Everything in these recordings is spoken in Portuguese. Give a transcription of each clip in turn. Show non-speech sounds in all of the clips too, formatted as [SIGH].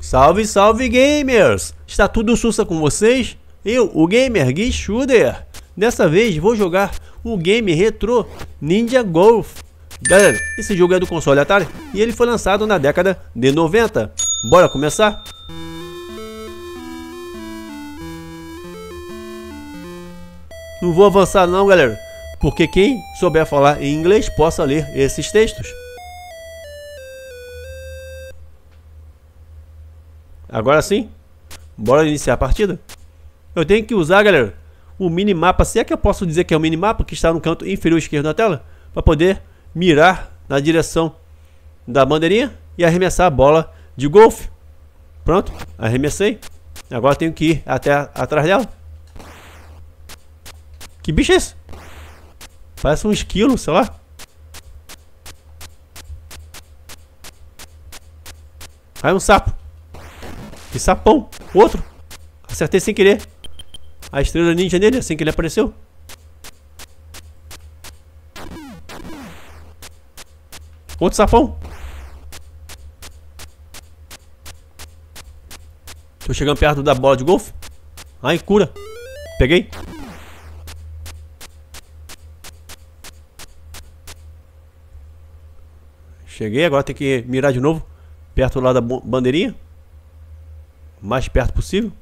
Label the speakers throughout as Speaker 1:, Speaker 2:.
Speaker 1: Salve, salve gamers! Está tudo sussa com vocês? Eu, o gamer Gui Schuder. Dessa vez vou jogar o game retrô Ninja Golf. Galera, esse jogo é do console Atari e ele foi lançado na década de 90. Bora começar? Não vou avançar não, galera, porque quem souber falar em inglês possa ler esses textos. Agora sim, bora iniciar a partida. Eu tenho que usar, galera, o minimapa, se é que eu posso dizer que é o minimapa que está no canto inferior esquerdo da tela, para poder mirar na direção da bandeirinha e arremessar a bola de golfe. Pronto, arremessei. Agora tenho que ir até atrás dela. Que bicho é esse? Parece um esquilo, sei lá. Aí um sapo. Que sapão. Outro. Acertei sem querer. A estrela ninja nele, assim que ele apareceu. Outro sapão. Tô chegando perto da bola de golfe. Ai, cura. Peguei. Cheguei, agora tem que mirar de novo. Perto lá da bandeirinha. Mais perto possível.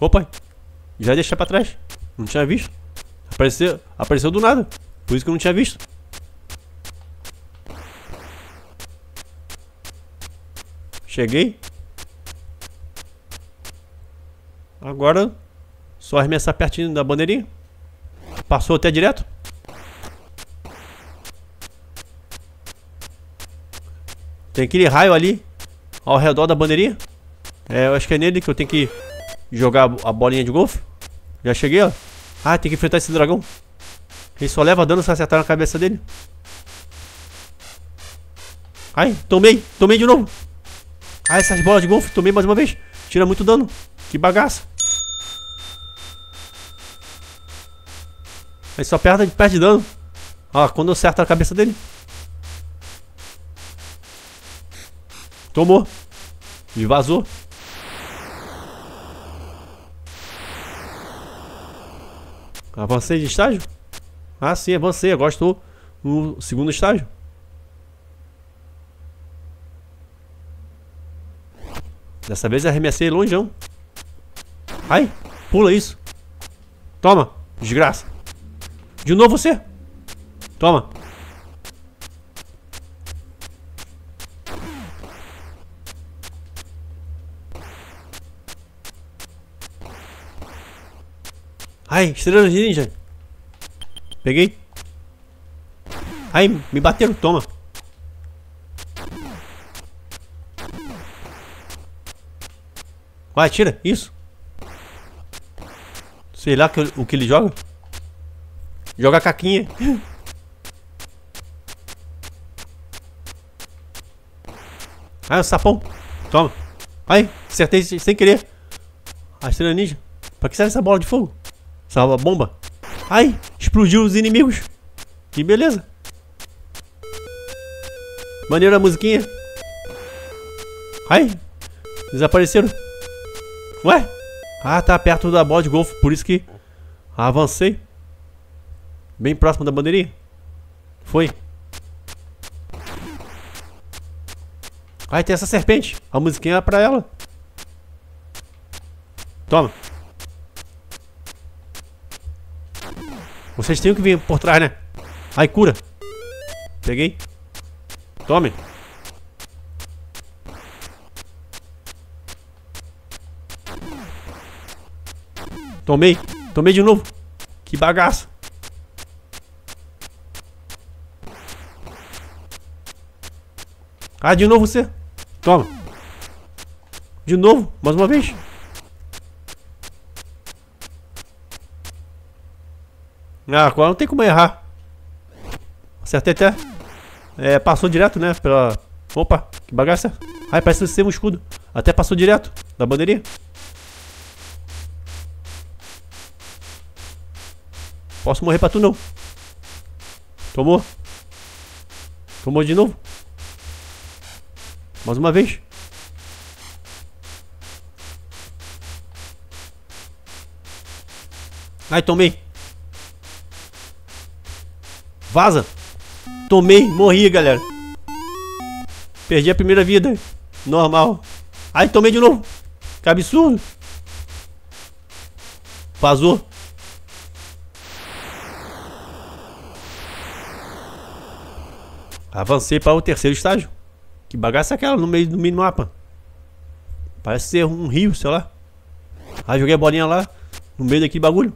Speaker 1: Opa, já deixei pra trás. Não tinha visto. Apareceu, apareceu do nada. Por isso que eu não tinha visto. Cheguei. Agora, só arremessar pertinho da bandeirinha. Passou até direto. Tem aquele raio ali, ao redor da bandeirinha. É, eu acho que é nele que eu tenho que jogar a bolinha de golfe. Já cheguei, ó. Ah, tem que enfrentar esse dragão. Ele só leva dano se acertar na cabeça dele. Ai, tomei, tomei de novo. Ah, essas bolas de golfe, tomei mais uma vez. Tira muito dano. Que bagaça. Aí só perde, perde dano. Ó, quando eu acerto a cabeça dele. Tomou. E vazou. Avancei de estágio? Ah, sim, avancei. Agora estou no segundo estágio. Dessa vez arremessei longeão. Ai, pula isso. Toma, desgraça. De novo você. Toma. Ai, estrela de ninja. Peguei. Ai, me bateram, toma. Vai, tira, isso. Sei lá que, o que ele joga. Joga a caquinha. Ah, sapão. Toma. Ai, acertei sem querer. A estrela ninja. Pra que serve essa bola de fogo? Essa bomba. Ai, explodiu os inimigos. Que beleza. Maneira a musiquinha. Ai, desapareceram. Ué? Ah, tá perto da bola de golfe, por isso que avancei. Bem próximo da bandeirinha. Foi. Ai, tem essa serpente. A musiquinha é pra ela. Toma. Vocês têm que vir por trás, né? Ai, cura. Peguei. Tome. Tomei. Tomei de novo. Que bagaço. Ah, de novo você. Toma. De novo. Mais uma vez. Ah, agora não tem como errar. Acertei até. É, passou direto, né? Pela, Opa, que bagaça. Ai, parece ser um escudo. Até passou direto da bandeirinha. Posso morrer pra tu não. Tomou. Tomou de novo. Mais uma vez. Ai, tomei. Vaza. Tomei, morri, galera. Perdi a primeira vida. Normal. Ai, tomei de novo. Que absurdo. Vazou. Avancei para o terceiro estágio. Que bagaça é aquela no meio do minimapa? Parece ser um rio, sei lá. Aí joguei a bolinha lá, no meio daquele bagulho.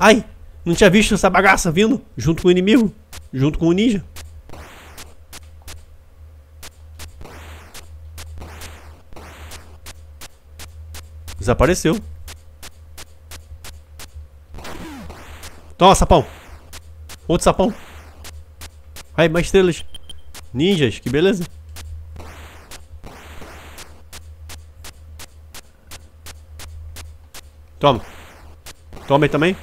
Speaker 1: Ai, não tinha visto essa bagaça vindo junto com o inimigo, junto com o ninja. Desapareceu. Toma, sapão. Outro sapão. Ai, mais estrelas. Ninjas, que beleza. Toma. Toma aí também.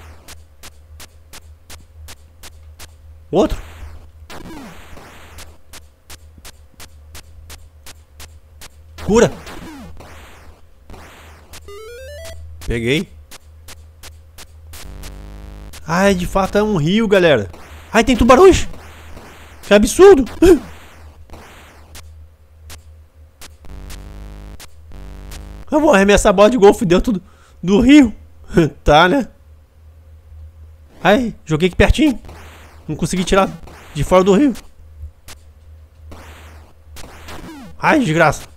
Speaker 1: Outro. Cura. Peguei. Ai, de fato é um rio, galera. Ai, tem tubarões. Que absurdo. Eu vou arremessar a bola de golfe dentro do, do rio. [LAUGHS] tá, né? Ai, joguei aqui pertinho. Não consegui tirar de fora do rio. Ai, desgraça.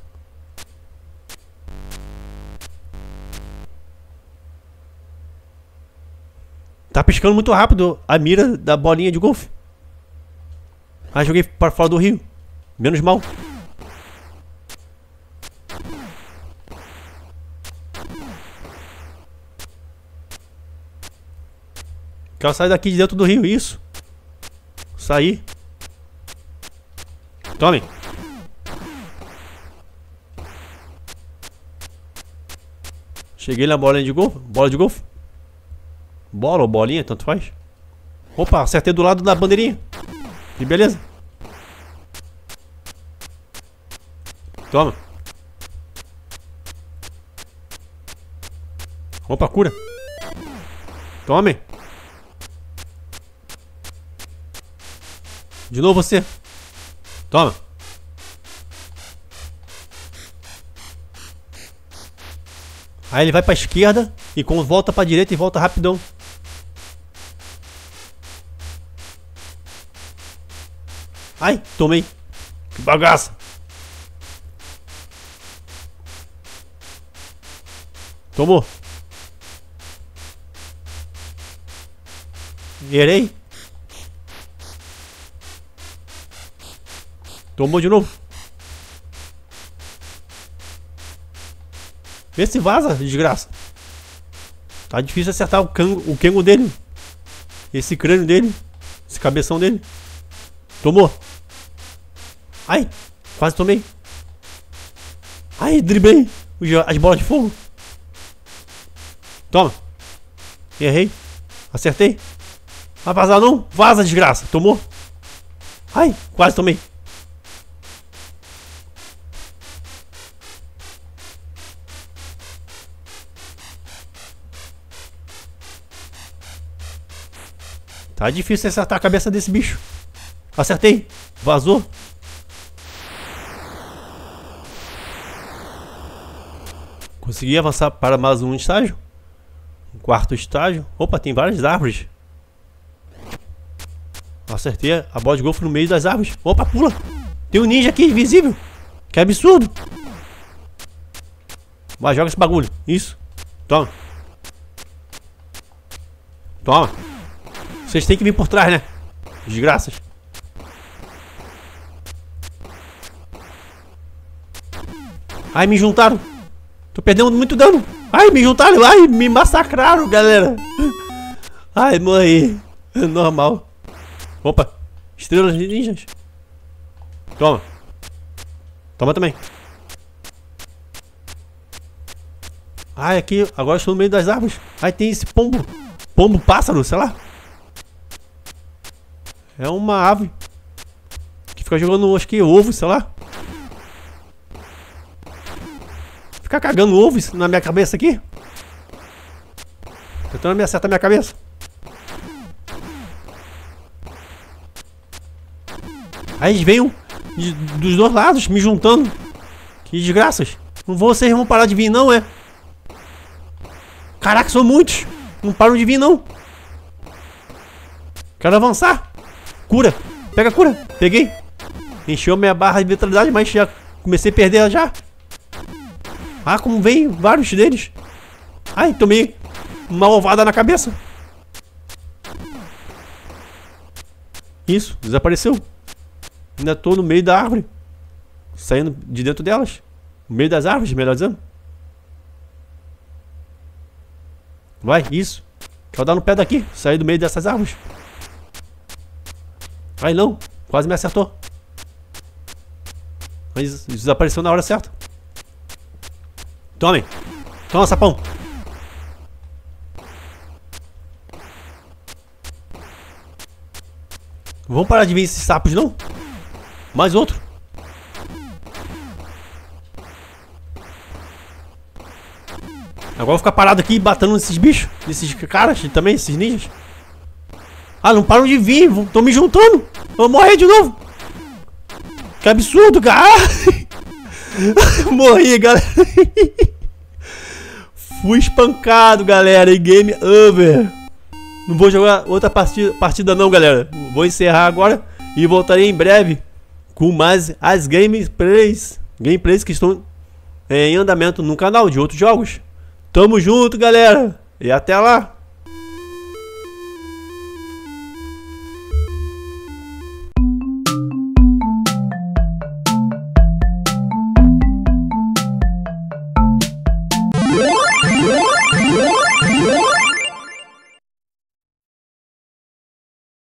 Speaker 1: Tá piscando muito rápido a mira da bolinha de golfe. Ah, joguei para fora do rio. Menos mal. Quero sair daqui de dentro do rio, isso. Sair. Tome. Cheguei na bolinha de golfe. Bola de golfe. Bola ou bolinha, tanto faz. Opa, acertei do lado da bandeirinha. Que beleza. Toma. Opa, cura. Tome. De novo você. Toma. Aí ele vai pra esquerda e quando volta pra direita e volta rapidão. Ai, tomei. Que bagaça. Tomou. Errei. Tomou de novo. Vê se vaza, desgraça. Tá difícil acertar o, cango, o Kengo dele. Esse crânio dele. Esse cabeção dele. Tomou. Ai, quase tomei. Ai, driblei as bolas de fogo. Toma. Errei. Acertei. Vai vazar não? Vaza, desgraça. Tomou. Ai, quase tomei. Tá difícil acertar a cabeça desse bicho. Acertei. Vazou. Consegui avançar para mais um estágio. Um quarto estágio. Opa, tem várias árvores. Acertei a bola de golfe no meio das árvores. Opa, pula. Tem um ninja aqui, invisível. Que absurdo. Vai, joga esse bagulho. Isso. Toma. Toma. Vocês têm que vir por trás, né? Desgraças. Ai, me juntaram. Tô perdendo muito dano. Ai, me juntaram. Ai, me massacraram, galera. Ai, morri. Normal. Opa. Estrelas ninjas. Toma. Toma também. Ai, aqui, agora estou no meio das árvores. Ai, tem esse pombo. Pombo pássaro, sei lá. É uma ave. Que fica jogando, acho que ovo, sei lá. Fica cagando ovos na minha cabeça aqui. Tentando me acertar minha cabeça. Aí eles vêm dos dois lados me juntando. Que desgraças. Não vocês vão parar de vir não, é? Caraca, são muitos. Não param de vir não. Quero avançar. Cura. Pega a cura. Peguei. Encheu minha barra de vitalidade, mas já comecei a perder ela já. Ah, como vem vários deles. Ai, tomei uma ovada na cabeça. Isso, desapareceu. Ainda tô no meio da árvore. Saindo de dentro delas. No meio das árvores, melhor dizendo. Vai, isso. Quero dar no pé daqui. Sair do meio dessas árvores. Ai não, quase me acertou. Mas desapareceu na hora certa. Tome. Toma, sapão. Vamos parar de ver esses sapos, não? Mais outro. Agora vou ficar parado aqui batendo nesses bichos. Nesses caras também, esses ninjas. Ah, não param de vir. Estão me juntando. Vou morrer de novo. Que absurdo, cara. [LAUGHS] Morri, galera. [LAUGHS] Fui espancado, galera. E game over. Não vou jogar outra partida, partida não, galera. Vou encerrar agora e voltarei em breve com mais as gameplays, gameplays que estão em andamento no canal de outros jogos. Tamo junto, galera. E até lá.